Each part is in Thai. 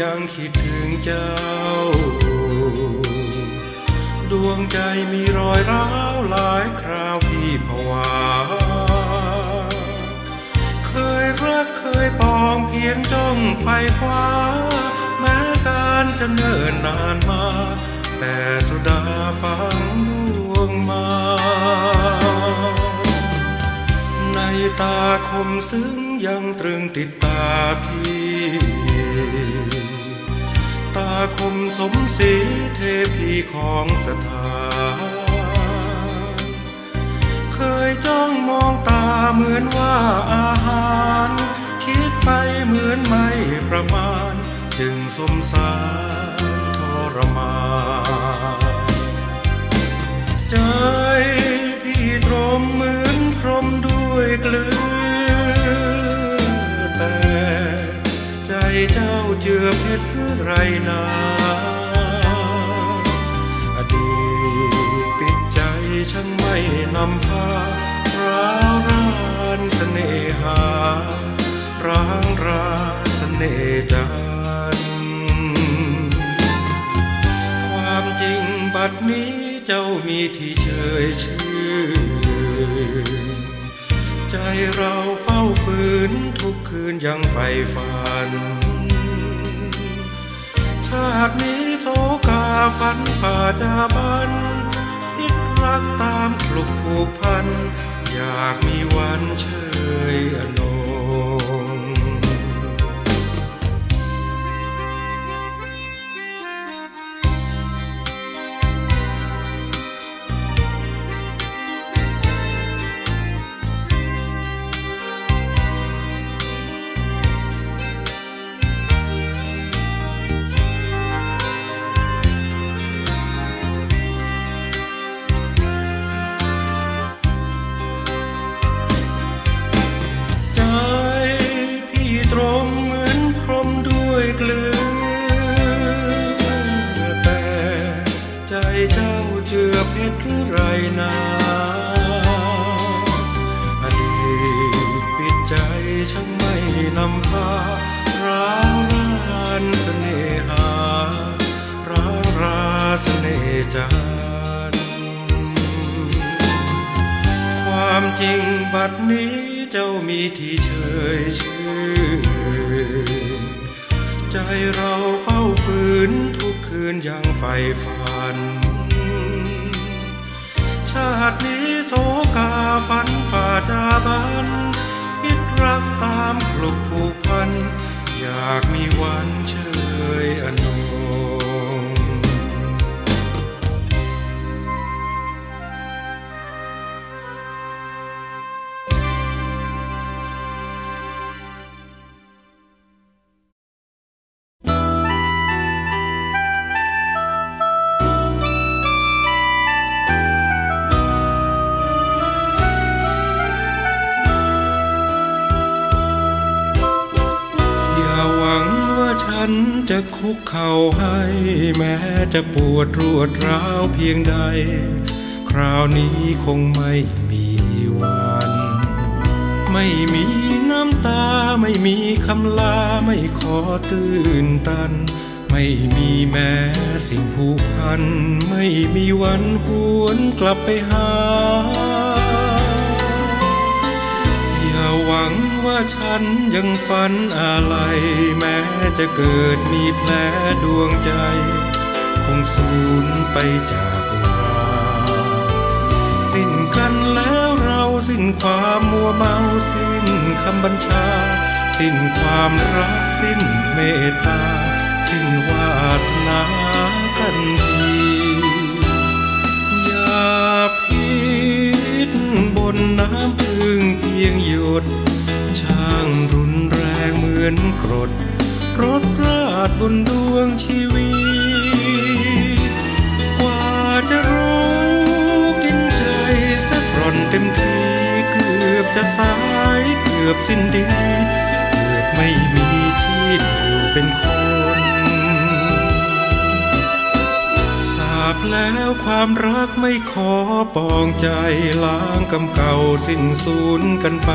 ยังคิดถึงเจ้า ดวงใจมีรอยร้าวหลายคราวพี่ผวา เคยรักเคยปองเพียรจ้องไขว้คว้า แม้การจะเนิ่นนานมา แต่สุดาฟังดวงมา ในตาคมซึ้งยังตรึงติดตาพี่ คมสมศรีเทพีของสถานเคยจ้องมองตาเหมือนว่าอาหาร คิดไปเหมือนไม่ประมาณ จึงสมสารทรมานใจพี่ตรมเหมือนพรมด้วยเกลือแต่ใจเจ้าเจือเพชร รือไรนาอดีตปิดใจช่างไม่นำพาร้าวรานเสน่หาร้างราเสน่จันความจริงบัดนี้เจ้ามีที่เชยชื่นใจเราเฝ้าฝืนทุกคืนยังใฝ่ฝันาตินี้โศกาฝันฝ่าจาบัน พิษรักตามคลุกผูกพัน อยากมีวันเชยอน วดรวดร้าวเพียงใด คราวนี้คงไม่มีวัน ไม่มีน้ำตาไม่มีคำลาไม่ขอตื่นตัน ไม่มีแม้สิ่งผูกพัน ไม่มีวันหวนกลับไปหา อย่าหวังว่าฉันยังฝันอะไร แม้จะเกิดมีแผลดวงใจ งสูญไปจากเราสิ้นกันแล้วเราสิ้นความมัวเมาสิ้นคำบัญชา สิ้นความรักสิ้นเมตตา สิ้นวาสนากันทีอย่าพิษบนน้ำพึ่งเพียงหยด ช่างรุนแรงเหมือนกรดรถราดบนดวงชีวิต จะสายเกือบสิ้นดี เกือบไม่มีชีพอยู่เป็นคนสาบแล้วความรักไม่ขอปองใจล้างกำเก่าสิ้นสูญกันไป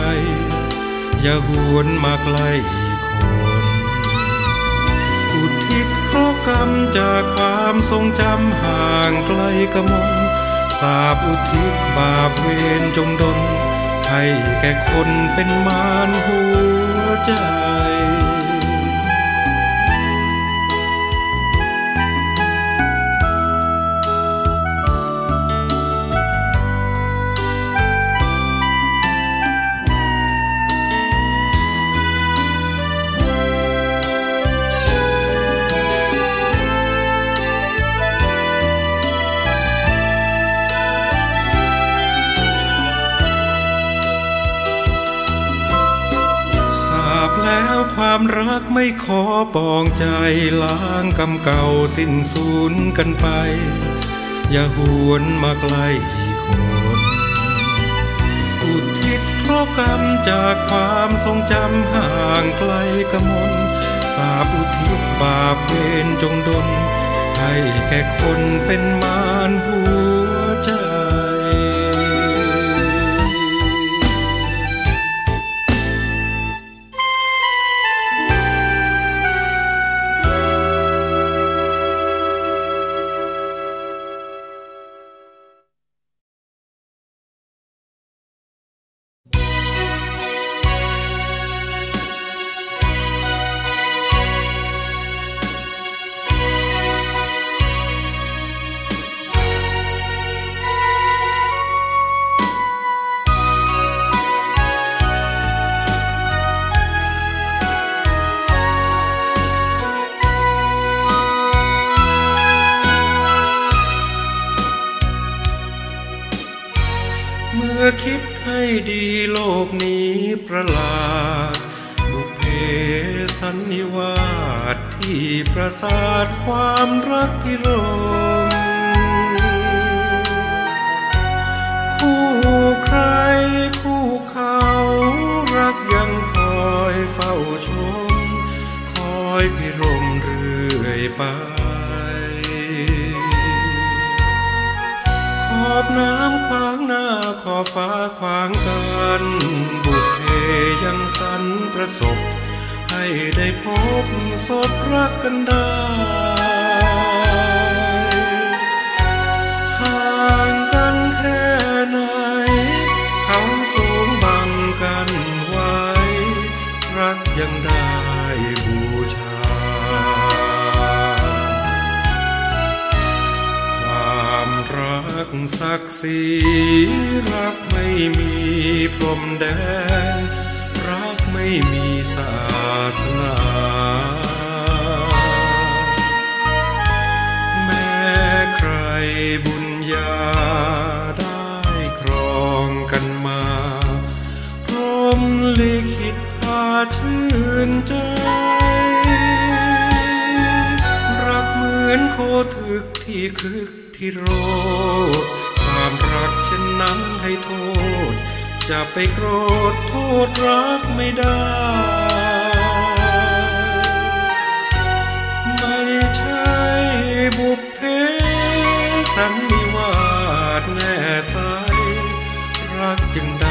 อย่าหวนมาใกล้คนเพราะกรรมจากความทรงจำห่างไกลกระมนสาบอุทิศบาปเวรจงดล ให้แก่คนเป็นมารหัวใจ ไม่ขอปองใจล้างกำเก่าสิ้นสูญกันไป อย่าหวนมาใกล้คนอุทิศเพราะกรรมจากความทรงจำห่างไกลกมลสาบอุทิศบาปเวรจงดลให้แก่คนเป็นมารหั ศาสตร์ความรักพิรม คู่ใครคู่เขารักยังคอยเฝ้าชม คอยพิรมเรื่อยไป ขอบน้ำขวางหน้าขอฟ้าขวางกัน บุพเพยังสันประสบ ได้พบสบรักกันได้ ห่างกันแค่ไหน เขาสูงบังกันไว้ รักยังได้บูชา ความรักศักดิ์ศรีรักไม่มีพรมแดน รักไม่มีสา สนา แม้ใครบุญญาได้ครองกันมาพร้อมลิขิตพาชื่นใจ รักเหมือนโคถึกที่คึกพิโรธความรักเช่นนั้นให้โทษ จะไปโกรธโทษรักไม่ได้ บุพเพสันนิวาสแน่ใสรักจึงได้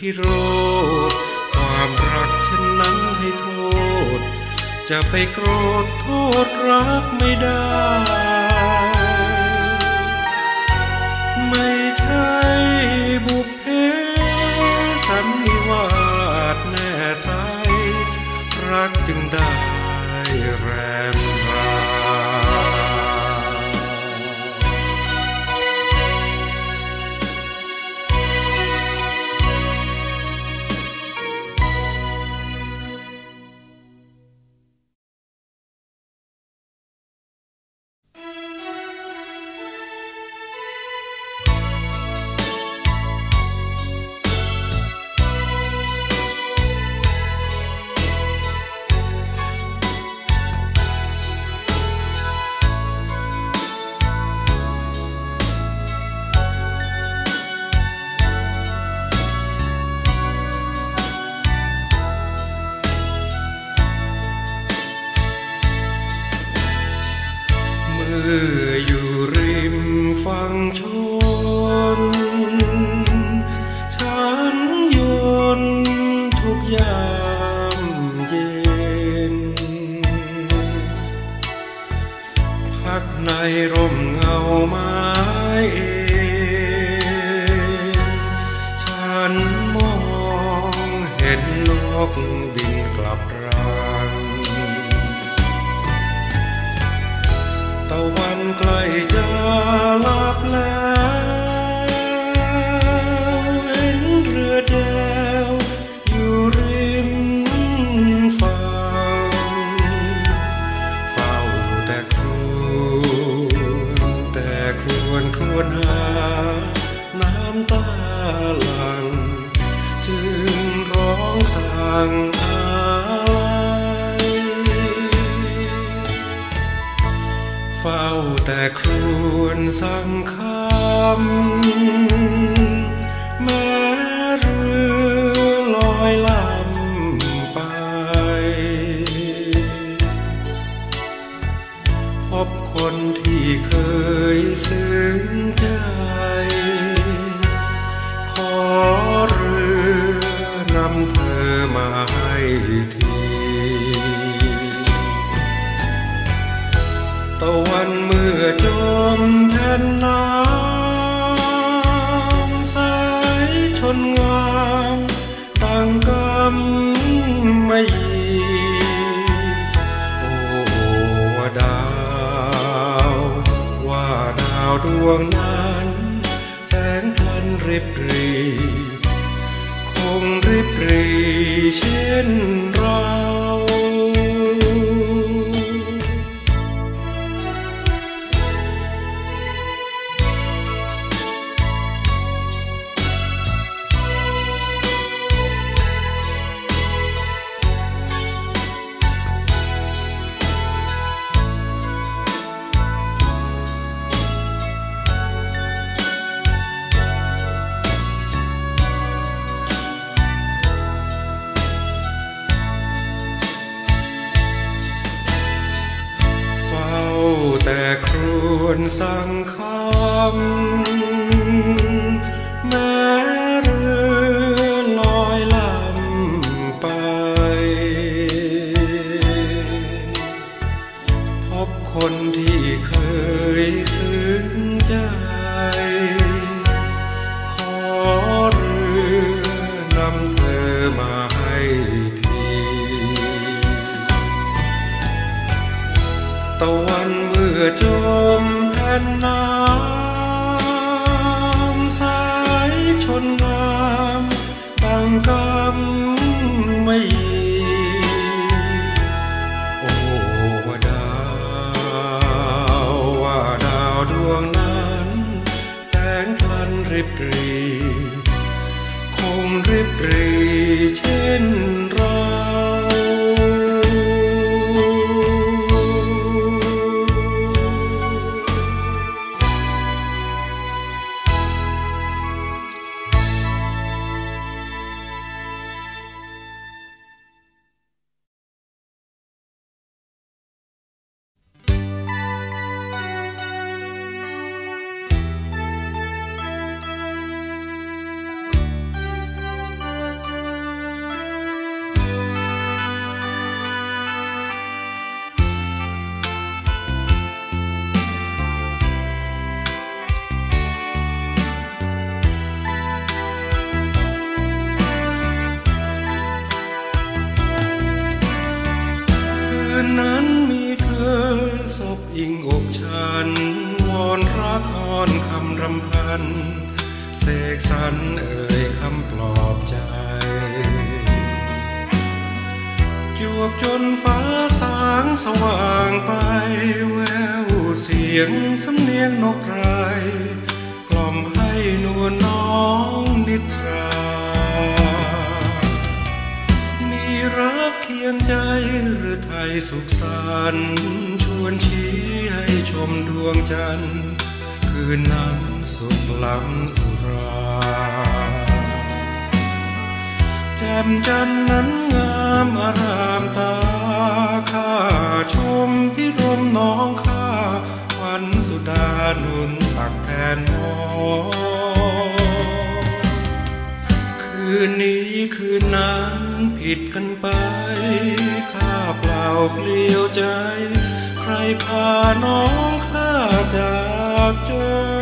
พิโรธความรักฉันนั้นให้โทษ จะไปโกรธโทษรักไม่ได้ ไม่ใช่บุพเพสันนิวาสแน่ใสรักจึงได้แรม ออยู่ริมฟังช สั่งคำ ព្រៀបព្រីឈិន ว่างไปแววเสียงสำเนียงนกไพรกล่อมให้นวลน้องนิทรา มีรักเคียงใจหรือไทยสุขสันชวนชี้ให้ชมดวงจันทร์คืนนั้นสุขล้ำ มจันนั้นงามอารามตาข้าชมพิรมน้องข้าวันสุดาหนุนตักแทนมอคืนนี้คืนนั้นผิดกันไป ข้าเปล่าเปลี่ยวใจ ใครพาน้องข้าจากเจอ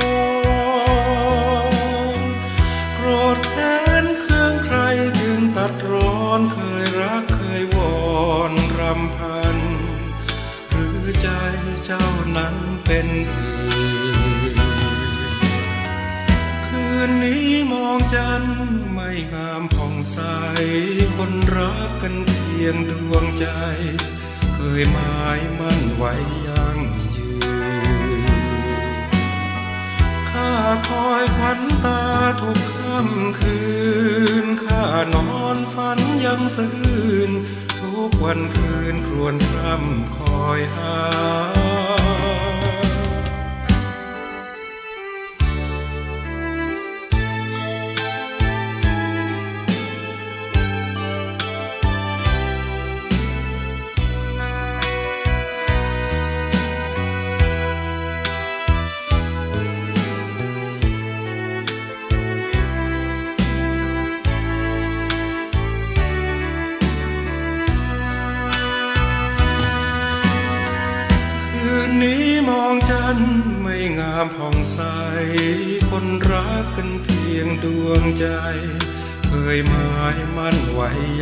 นนี้มองจันไม่งามผ่องใส คนรักกันเพียงดวงใจ เคยหมายมั่นไว้ยังยืนข้าคอยควันตาทุกค่ำคืน ข้านอนฝันยังซื่น ทุกวันคืนครวญคร่ำคอยหา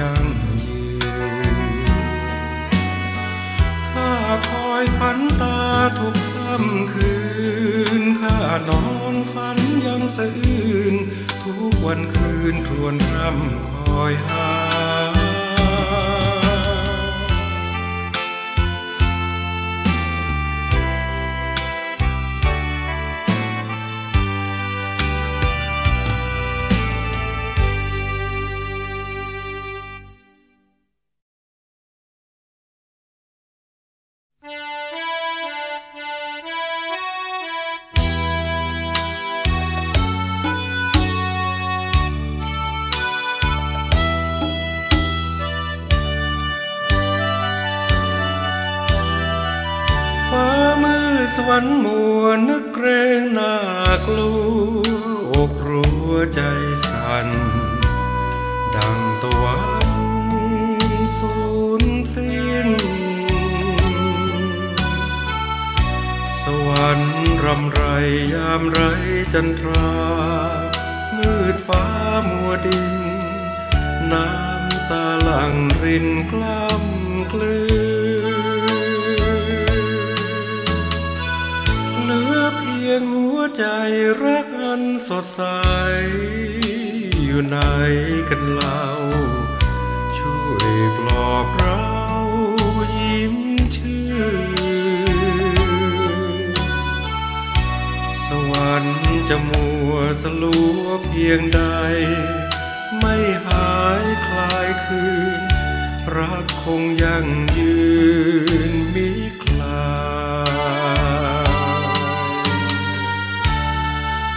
ยังยืนข้าคอยพันตาทุกค่ำคืนข้านอนฝันยังสะอื้นทุกวันคืนครวนคร่ำคอยหา มืดฟ้ามัวดิน น้ำตาหลังรินกล้ำกลืนเหลือเพียงหัวใจรักอันสดใส อยู่ไหนกันเล่าช่วยปลอบ สวรรค์จะมัวสลัวเพียงใด ไม่หายคลายคืน รักคงยังยืนมิคลาย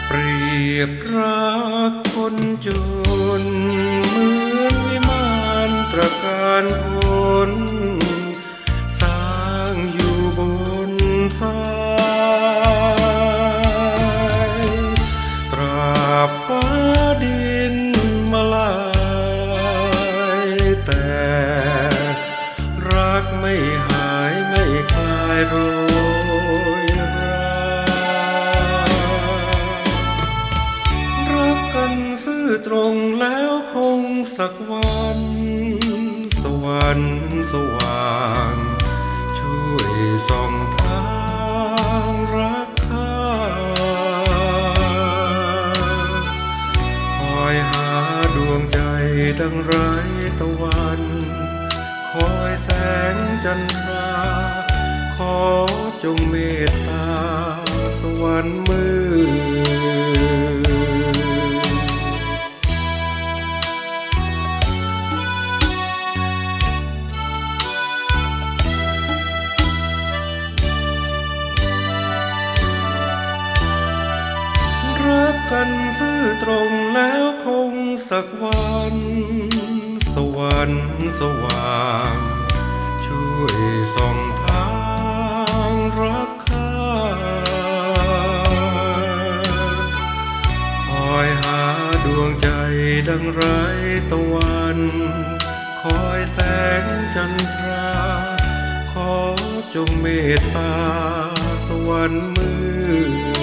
เปรียบรักคนจนเหมือนวิมานตรการพล กไม่หายไม่คลายโรยรารักกันซื่อตรงแล้วคงสักวัน สวรรค์สว่าง ช่วยส่องทางรักข้าคอยหาดวงใจดังไรตะวัน งจันทรา ขอจงเมตตาสวรรค์มืดรักกันซื่อตรงแล้วคงสักวัน สวรรค์สว่าง วยสองทางรักาคอยหาดวงใจดังไรตะวัน คอยแสงจันทรา ขอจงเมตตาสวรรค์มือ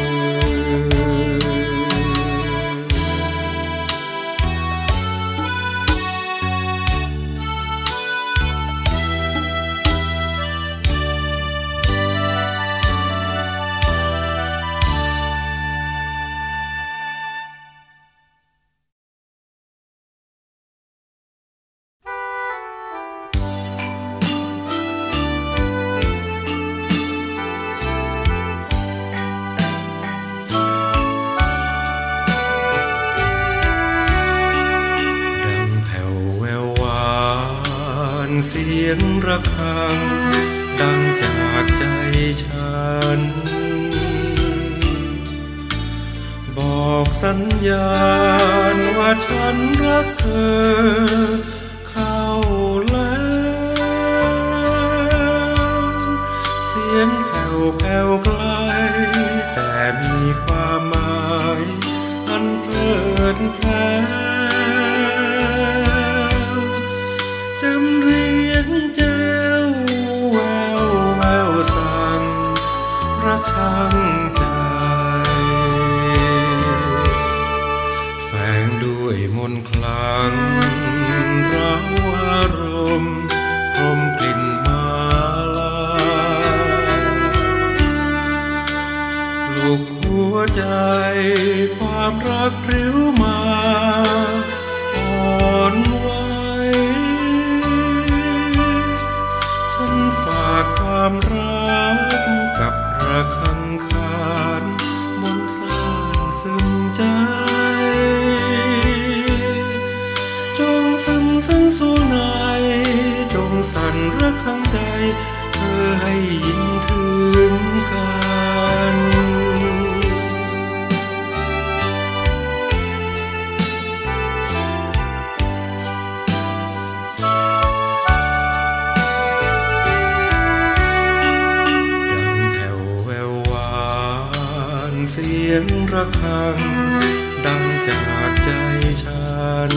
พัง ดังจากใจฉัน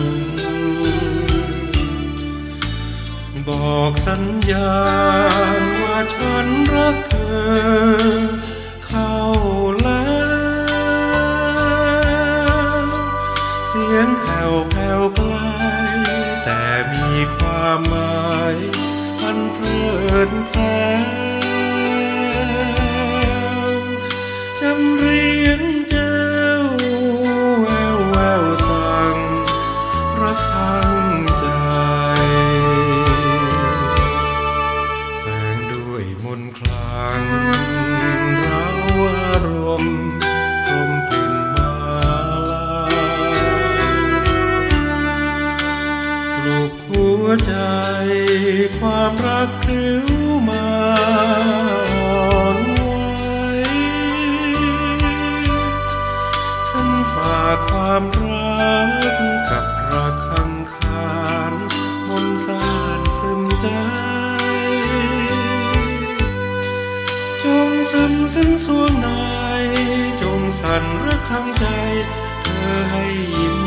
บอกสัญญาณว่าฉันรักเธอ ใจความรักคลิ้วมาความรักกับรักขังขานมนสานซึมใจ จงซึมซึ่งสวงใน จงสั่นรักขังใจ เธอให้ยิ้ม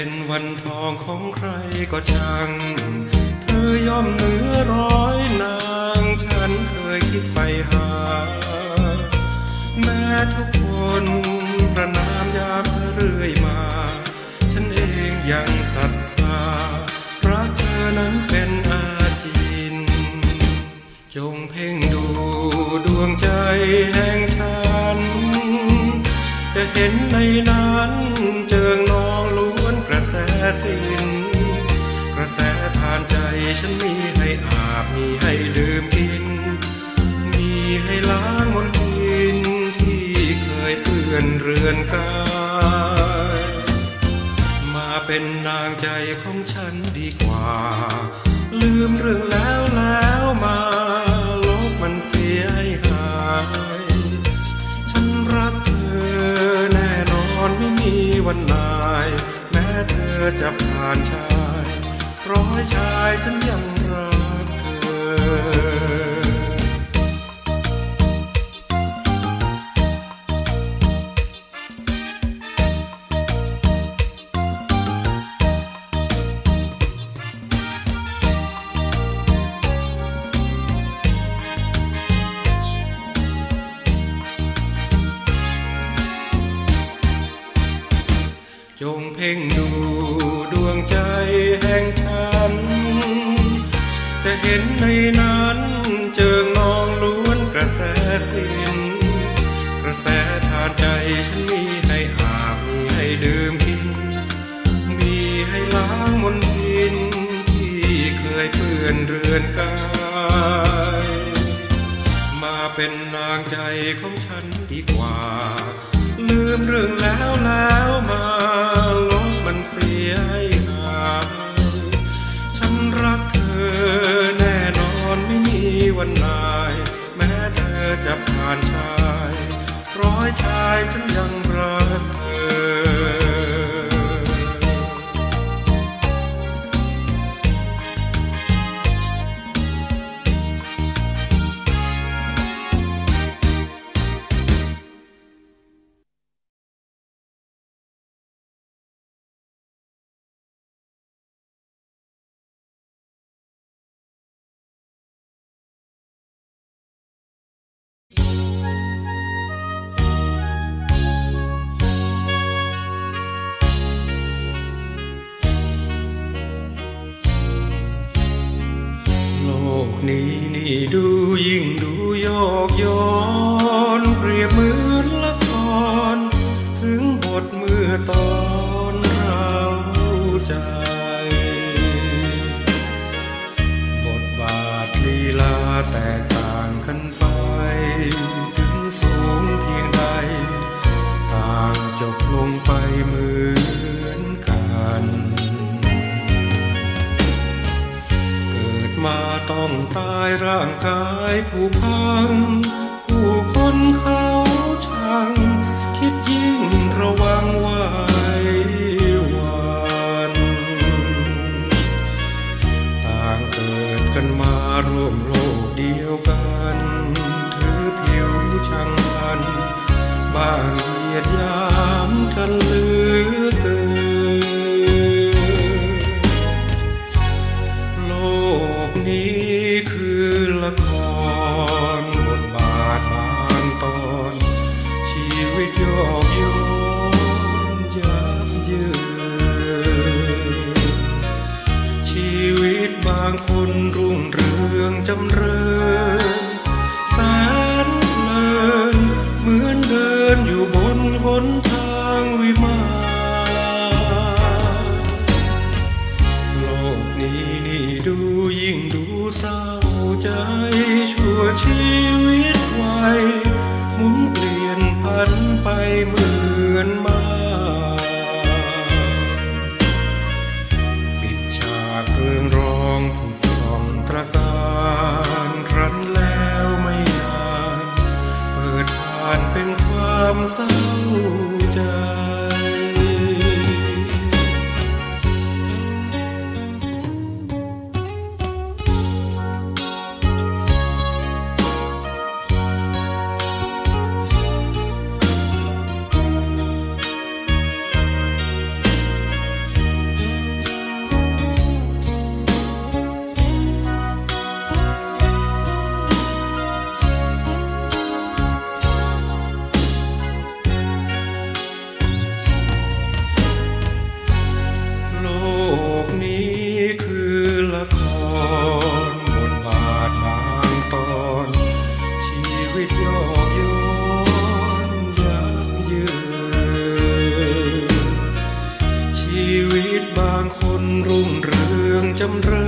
เป็นวันทองของใครก็ช่าง เธอย่อมเหนือร้อยนาง ฉันเคยคิดใฝ่หา แม้ทุกคนประนามยามเธอเรื่อยมา ฉันเองยังศรัทธารักเธอนั้นเป็นอาจิน จงเพ่งดูดวงใจแห่งฉัน จะเห็นในนั้นเจิง สิ้นกระแสทานใจฉันมีให้อาบมีให้ดื่มกิน มีให้ล้างมนทินที่เคยเปื้อนเรือนกายมาเป็นนางใจของฉันดีกว่า ลืมเรื่องแล้วแล้วมาลบมันเสียให้หาย จะผ่านชาย ร้อยชายฉันยังไร ตองตายร่างกายผู้พัง should วิตโยกโนยับยืนชีวิตบางคนรุ่งเรืองจำเริง